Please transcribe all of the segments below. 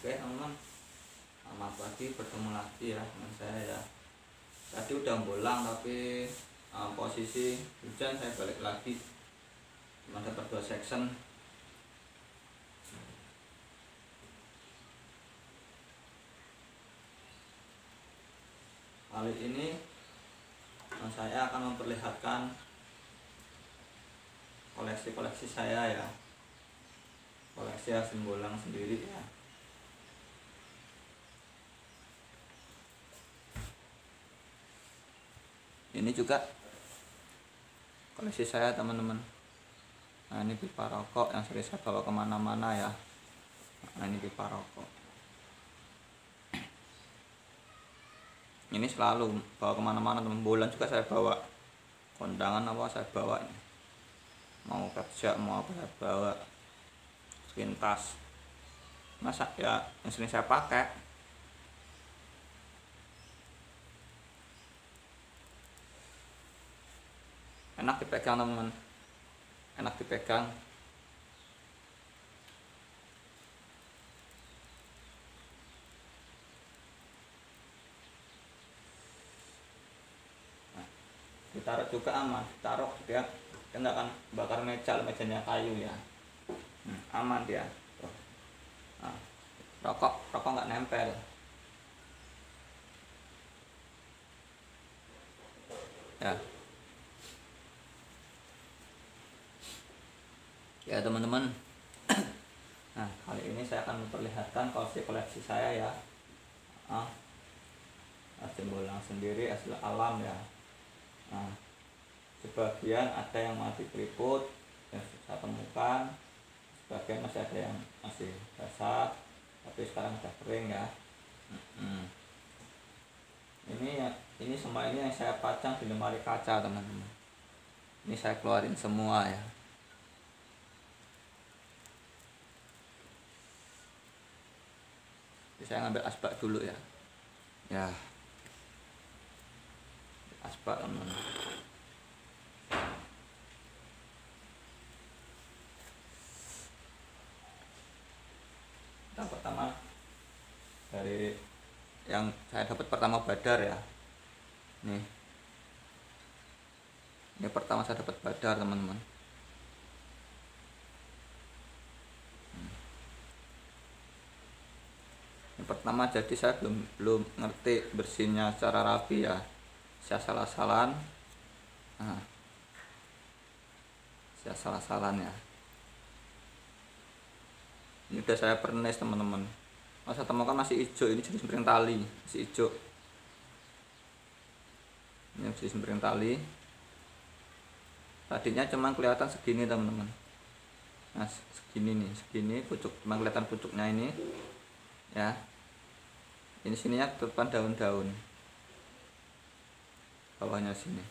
Oke teman-teman. Selamat pagi bertemu lagi ya dengan saya ya. Tadi udah bolang tapi uh, posisi hujan saya balik lagi. Cuma dapat dua section. Kali ini saya akan memperlihatkan koleksi-koleksi saya ya. Koleksi hasil bolang sendiri ya ini juga koleksi saya teman-teman. Nah ini pipa rokok yang sering saya bawa ke mana-mana ya. Nah ini pipa rokok. Ini selalu bawa ke mana-mana teman bulan juga saya bawa. Kondangan apa saya bawa mau kerja mau apa saya bawa. Sekintas masa ya yang sering saya pakai enak dipegang teman. Enak dipegang. Nah, ditaruh juga aman taruh dia dia nggak akan bakar meja mejanya kayu ya. Hmm, aman dia. Nah, rokok rokok nggak nempel ya teman-teman. Nah kali ini saya akan memperlihatkan koleksi koleksi saya ya. Ah, hasil bolang sendiri hasil alam ya. Nah, sebagian ada yang mati keriput yang saya temukan sebagian masih ada yang masih basah tapi sekarang sudah kering ya. Hmm. ini ya ini semua ini yang saya pacang di lemari kaca teman-teman. Ini saya keluarin semua ya saya ngambil asbak dulu ya. Ya. Asbak teman. Yang pertama dari yang saya dapat pertama badar ya. Nih. Ini pertama saya dapat badar teman-teman pertama jadi saya belum belum ngerti bersihnya secara rapi ya. Saya salah-salan nah, saya salah-salan ya. Ini udah saya pernes teman-teman. Masa temukan masih hijau ini jenis sempring tali masih hijau. Ini jenis sempring tali. Tadinya cuma kelihatan segini teman-teman. Nah segini nih segini pucuk cuma kelihatan pucuknya ini ya ini sininya depan daun-daun. Bawahnya sini.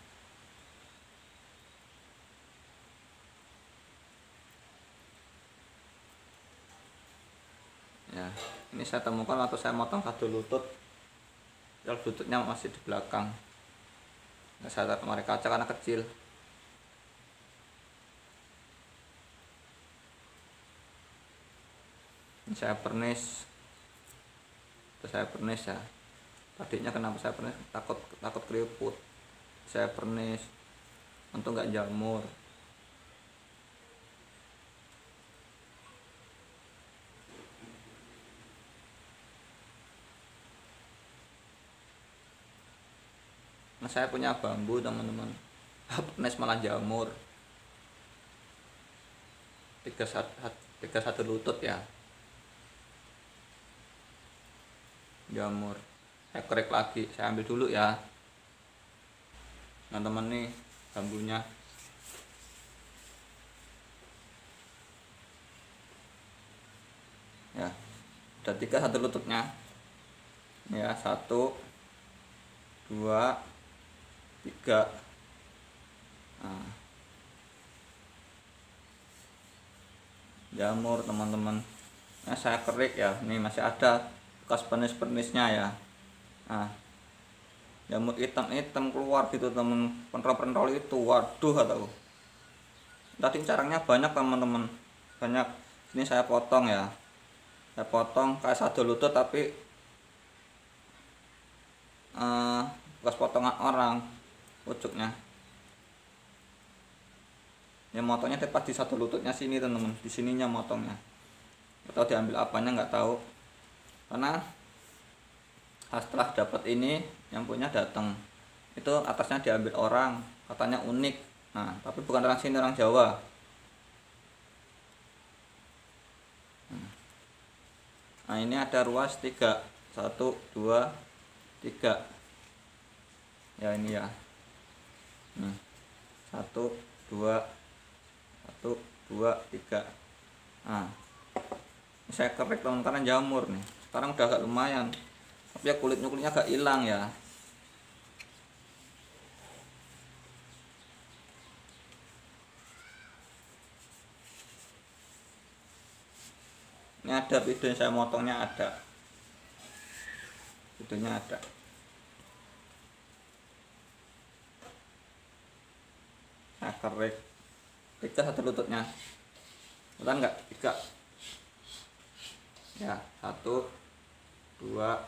Ya ini saya temukan waktu saya motong satu lutut. Ya lututnya masih di belakang. Nah, saya taruh kemarin kaca karena kecil. Ini saya pernis saya pernis ya. Tadinya kenapa saya pernis? Takut takut keriput. Saya pernis untuk nggak jamur. Nah saya punya bambu teman-teman. Pernis malah jamur. Tiga satu, tiga satu lutut ya jamur. Saya kerek lagi saya ambil dulu ya. Teman-teman nih bambunya. Ya ada tiga satu lututnya. Ya satu dua tiga. Nah. jamur teman-teman. Nah saya kerik ya ini masih ada bekas penis-penisnya ya. Nah jamur hitam-hitam keluar gitu temen pentol-pentol itu. Waduh atau tadi carangnya banyak teman-teman banyak. Ini saya potong ya. Saya potong kayak satu lutut tapi uh, bekas potongan orang pucuknya. Ya motongnya tepat di satu lututnya sini teman-teman di sininya motongnya. Atau diambil apanya nggak tahu karena setelah dapat ini yang punya datang. Itu atasnya diambil orang katanya unik. Nah tapi bukan orang sini orang Jawa. Nah ini ada ruas tiga. Satu dua tiga. Ya ini ya. Nih satu dua satu dua tiga. Nah saya kerek teman karena jamur nih sekarang udah agak lumayan. Tapi ya kulitnya kulitnya agak hilang ya. Ini ada video saya motongnya ada. Videonya ada. Saya kerek tiga satu lututnya. Bukan enggak tiga ya satu dua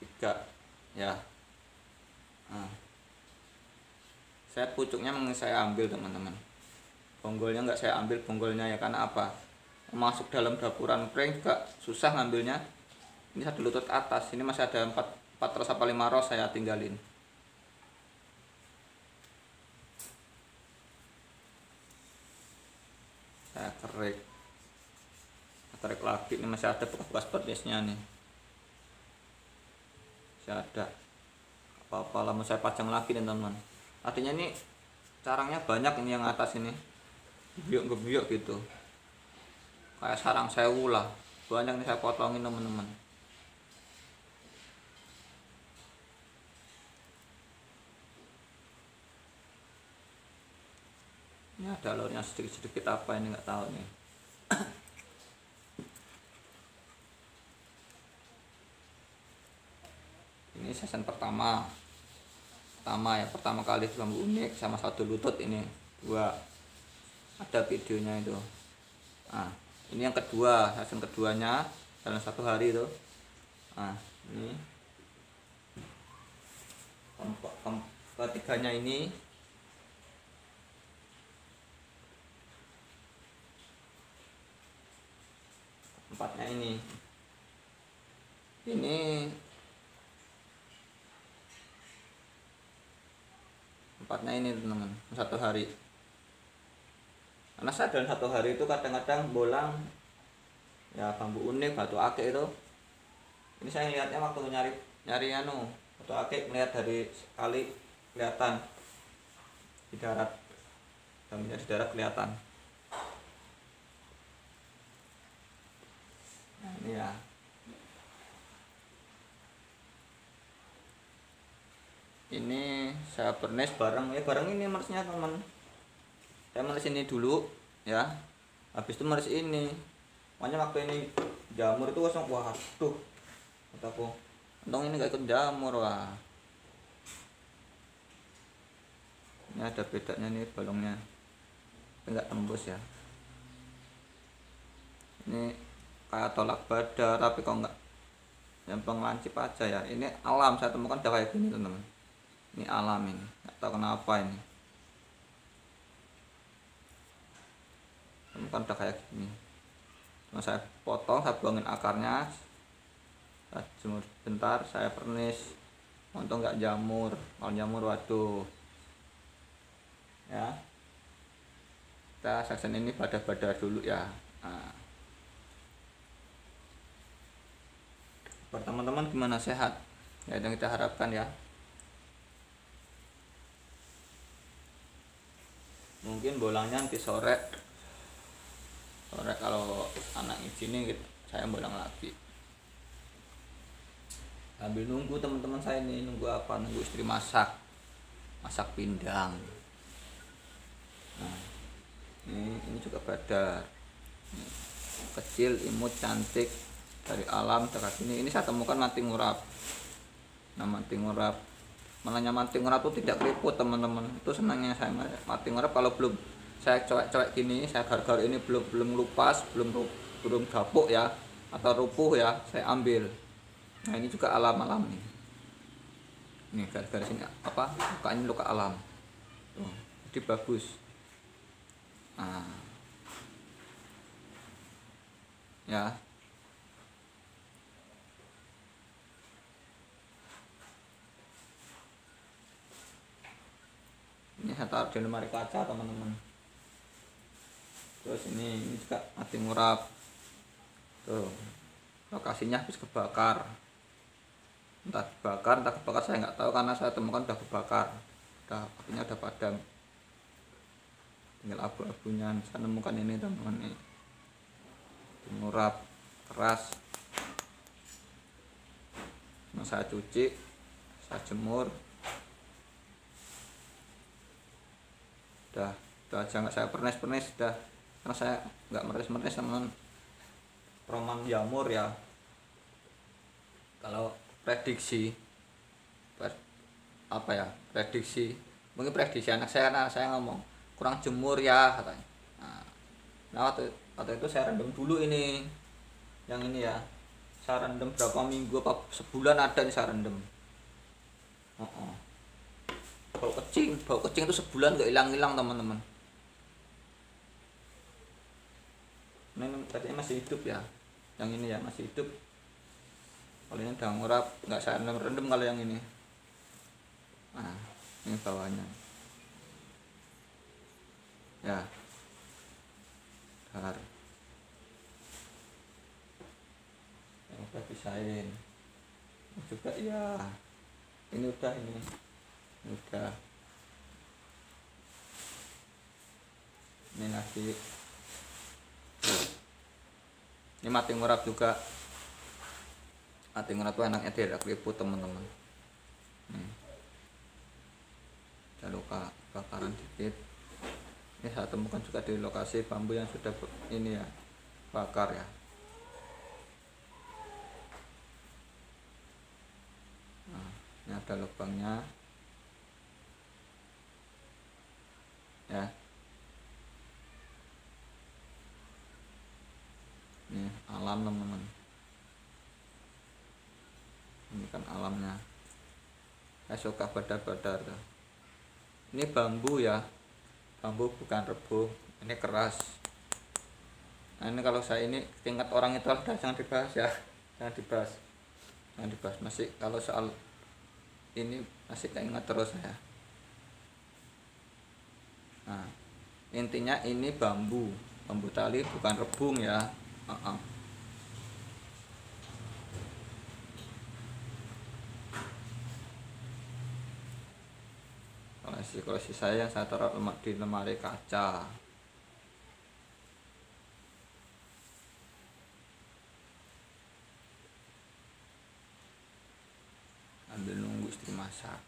tiga ya. Nah. saya pucuknya saya ambil teman-teman. Bonggolnya enggak saya ambil bonggolnya ya karena apa? Masuk dalam dapuran prank juga susah ngambilnya. Ini satu lutut atas ini masih ada empat empat ros apa lima ros saya tinggalin. Saya kerik. Tarik lagi ini masih ada bekas pedesnya nih masih ada. Apa-apa lama saya pajang lagi nih teman artinya ini carangnya banyak ini yang atas ini. Gebiok gebiok gitu. Kayak sarang sewu lah. Banyak nih saya potongin teman-teman. Ini ada alurnya sedikit-sedikit apa ini nggak tahu nih ini season pertama. Pertama ya pertama kali bambu unik sama satu lutut ini. Dua. Ada videonya itu. Nah ini yang kedua season keduanya dalam satu hari itu. Nah ini. Ketiganya ini. Empatnya ini. Ini tempatnya ini teman-teman satu hari. Karena saya dalam satu hari itu kadang-kadang bolang ya bambu unik batu akik itu. Ini saya lihatnya waktu nyari nyari anu batu akik melihat dari kali kelihatan. Di darat bambunya di darat kelihatan. Nah ini ya ini saya bernes bareng. Ya bareng ini meresnya teman. Saya meres ini dulu ya. Habis itu meres ini. Makanya waktu ini jamur itu kosong. Wah tuh kataku untung ini gak ikut jamur wah. Ini ada bedanya nih balongnya. Enggak tembus ya. Ini kayak tolak badar tapi kok enggak yang penglancip aja ya. Ini alam saya temukan udah kayak gini teman-teman ini alam ini. Nggak tahu kenapa ini. Kan udah kayak gini. Cuma saya potong saya buangin akarnya. Saya jemur bentar saya pernis. Untung nggak jamur. Kalau jamur waduh. Ya. Kita section ini pada-pada dulu ya. Nah. teman-teman gimana sehat? Ya yang kita harapkan ya mungkin bolangnya nanti sore. Sore kalau anak sini gitu, saya bolang lagi. Sambil nunggu teman-teman saya ini nunggu apa? Nunggu istri masak. Masak pindang. Nah ini ini juga badar. Ini, kecil imut cantik dari alam dekat sini ini saya temukan mati ngurap. Nah mati ngurap Malahnya mati ngorap itu tidak keriput teman-teman. Itu senangnya saya mati ngorap kalau belum saya coek-coek gini saya gar-gar ini belum belum lupas belum belum gapuk ya atau rupuh ya saya ambil. Nah ini juga alam-alam nih. Ini garis-garis ini apa luka ini luka alam. Tuh, jadi bagus. Nah. Ya ini taruh di lemari kaca teman-teman. Terus ini ini juga mati ngurap. Tuh lokasinya habis kebakar. Entah dibakar entah kebakar saya nggak tahu karena saya temukan udah kebakar. Udah apinya udah padam. Tinggal abu-abunya. Saya nemukan ini teman-teman ini. Ngurap keras. Nah, saya cuci saya jemur udah udah aja nggak saya pernes pernes udah karena saya nggak meres meres teman roman jamur ya. Kalau prediksi apa ya prediksi mungkin prediksi anak saya karena saya ngomong kurang jemur ya katanya. Nah, nah waktu, waktu itu saya rendam dulu ini yang ini ya. Saya rendam berapa minggu apa sebulan ada nih saya rendam. Oh, oh bau kecing bau kecing itu sebulan gak hilang-hilang teman-teman. Ini tadi masih hidup ya. Yang ini ya masih hidup. Kalau ini udah ngurap nggak saya rendam kalau yang ini. Nah ini bawahnya. Ya. Dar. Yang udah pisahin juga ya ini udah ini udah ini lagi. Ini mati ngurap juga. Mati ngurap tuh enaknya tidak keriput teman-teman. Ada luka bakaran dikit. Ini saya temukan juga di lokasi bambu yang sudah ini ya bakar ya. Nah, ini ada lubangnya ya ini alam teman-teman ini kan alamnya. Saya suka badar-badar ini bambu ya. Bambu bukan rebuh ini keras. Nah ini kalau saya ini tingkat orang itu udah jangan dibahas ya. Jangan dibahas. Jangan dibahas. Masih kalau soal ini masih keinget terus saya. Nah intinya ini bambu. Bambu tali bukan rebung ya. Uh -uh. Koleksi koleksi saya yang saya taruh di lemari kaca. Ambil nunggu istri masak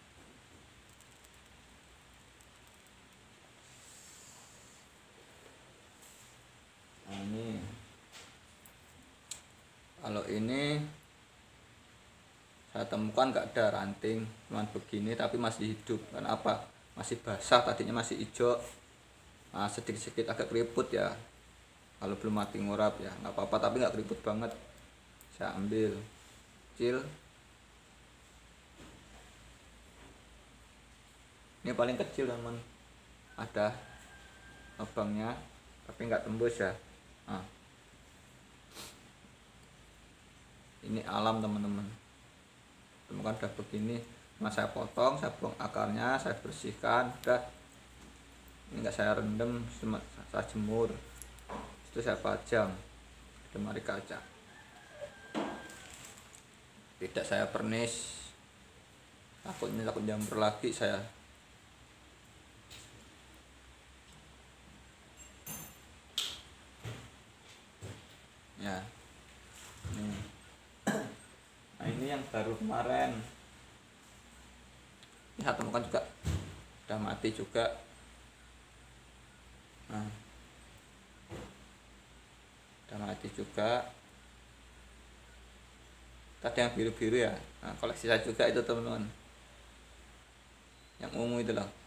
ini. Kalau ini saya temukan nggak ada ranting cuman begini tapi masih hidup. Karena apa masih basah tadinya masih hijau. Nah, sedikit-sedikit agak keriput ya. Kalau belum mati ngurap ya nggak apa-apa tapi nggak keriput banget. Saya ambil kecil. Ini paling kecil teman ada lubangnya tapi nggak tembus ya. Nah. ini alam teman-teman. Temukan udah begini nah saya potong saya buang akarnya saya bersihkan udah ini enggak saya rendam saya jemur. Itu saya pajang lemari kaca. Tidak saya pernis. Takutnya takut jamur lagi saya. Ya. Ini. Nah ini yang baru kemarin ya temukan juga. Udah mati juga. Nah. Udah mati juga. Tadi yang biru-biru ya? Nah, koleksi saya juga itu teman-teman. Yang ungu itu loh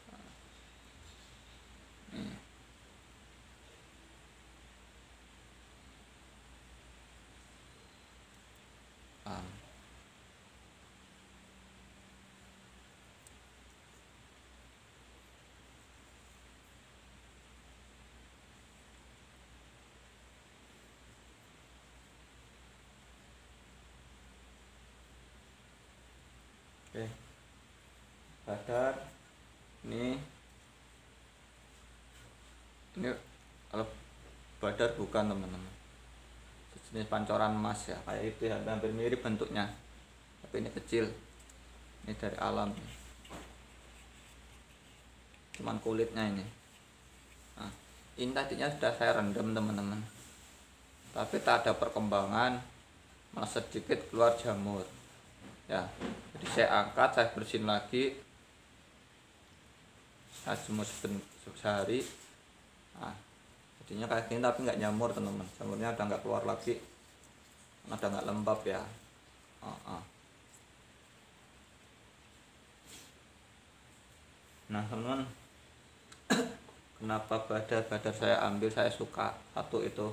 nih badar bukan teman-teman. Sejenis pancoran emas ya kayak itu ya hampir mirip bentuknya. Tapi ini kecil. Ini dari alam. Cuman kulitnya ini. Nah, ini tadinya sudah saya rendam teman-teman. Tapi tak ada perkembangan malah sedikit keluar jamur. Ya jadi saya angkat saya bersihin lagi. Saya jemur sehari nah, jadinya kayak gini tapi nggak nyamur teman-teman. Jamurnya udah nggak keluar lagi. Udah nggak lembab ya. Uh -uh. nah teman-teman kenapa badar-badar saya ambil saya suka satu itu.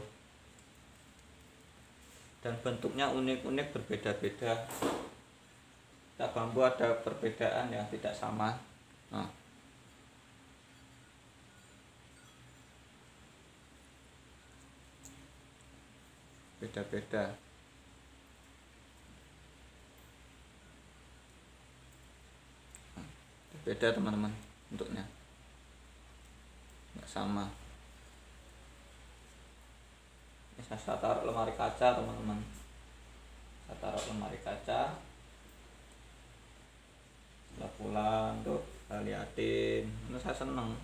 Dan bentuknya unik-unik berbeda-beda. Tak bambu ada perbedaan yang tidak sama. Nah. Beda-beda. Beda teman-teman bentuknya nggak sama. Ini saya taruh lemari kaca teman-teman. Saya taruh lemari kaca. Setelah pulang saya liatin. Ini saya seneng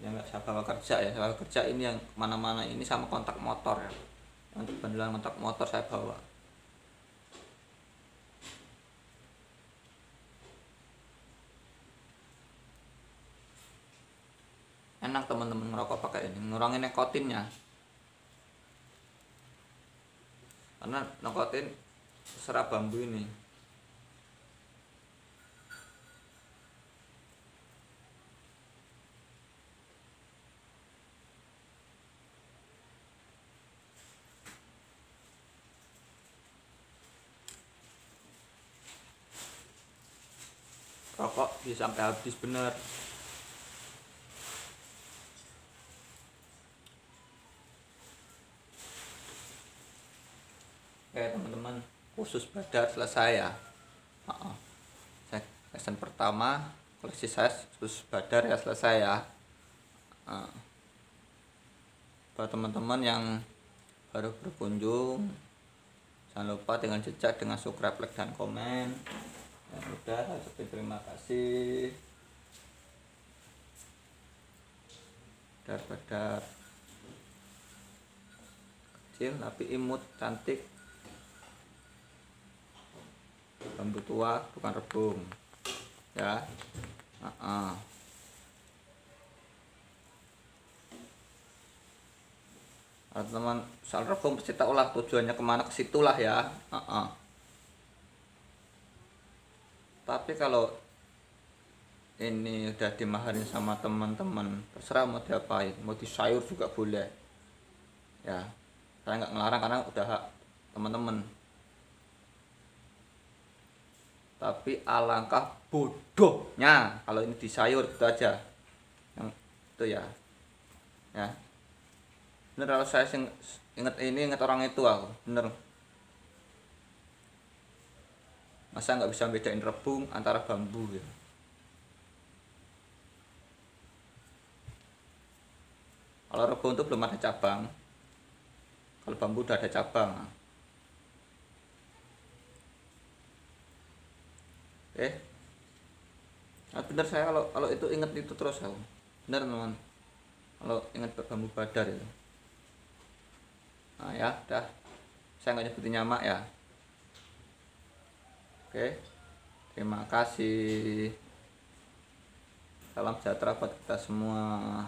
ya nggak bawa kerja ya. Bawa kerja ini yang mana-mana ini sama kontak motor ya. Untuk bandelan kontak motor saya bawa. Enak teman-teman ngerokok pakai ini. Ngurangin nikotinnya. Karena nikotin serap bambu ini rokok bisa sampai habis bener. Oke teman-teman khusus badar selesai ya uh lesson pertama koleksi saya khusus badar ya selesai ya buat teman-teman yang baru berkunjung jangan lupa dengan jejak dengan subscribe like dan komen ya udah saya terima kasih. Badar badar kecil tapi imut cantik. Bambu tua bukan rebung. Ya. Uh -uh. teman soal rebung pasti tahu lah tujuannya ke mana ke situlah ya. Uh -uh. Tapi kalau ini udah dimaharin sama teman-teman terserah mau diapain. Mau disayur juga boleh. Ya saya nggak ngelarang karena udah hak teman-teman. Tapi alangkah bodohnya kalau ini disayur gitu aja. Yang itu ya. Ya. Bener kalau saya inget ini inget orang itu aku. Bener masa nggak bisa bedain rebung antara bambu ya kalau rebung itu belum ada cabang. Kalau bambu udah ada cabang. Eh nah, bener saya kalau kalau itu inget itu terus aku. Bener teman. Kalau inget bambu badar itu. Nah ya dah. Saya nggak nyebutin nyamak ya oke. Terima kasih. Salam sejahtera buat kita semua